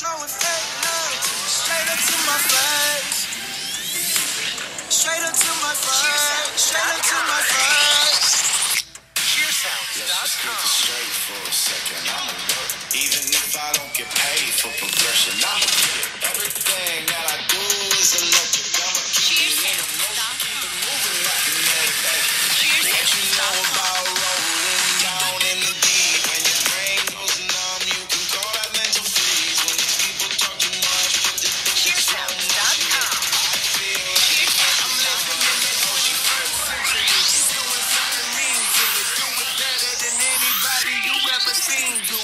showing fake love straight up to my face. Straight up to my face. Straight up to my face. Let's get straight for a second. I'ma work. Even if I don't get paid for progression, I'ma get. Everything